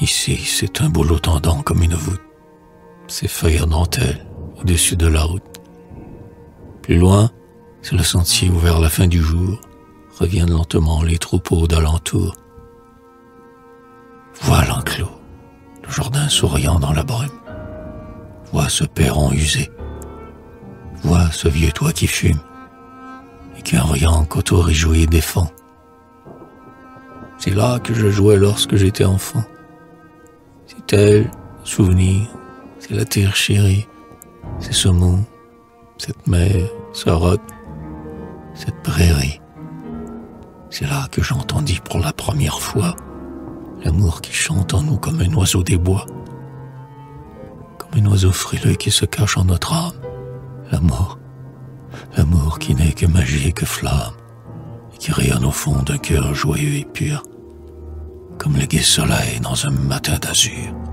Ici, c'est un boulot tendant comme une voûte. Ces feuilles en dentelle au-dessus de la route. Plus loin, c'est le sentier où vers la fin du jour reviennent lentement les troupeaux d'alentour. Vois l'enclos, le jardin souriant dans la brume. Vois ce perron usé. Vois ce vieux toit qui fume et qu'un riant coteau réjoui défend. C'est là que je jouais lorsque j'étais enfant. Elle, souvenir, c'est la terre chérie, c'est ce mont, cette mer, ce roc, cette prairie. C'est là que j'entendis pour la première fois l'amour qui chante en nous comme un oiseau des bois, comme un oiseau frileux qui se cache en notre âme. L'amour, l'amour qui n'est que magie et que flamme, et qui rayonne au fond d'un cœur joyeux et pur, comme le gai soleil dans un matin d'azur.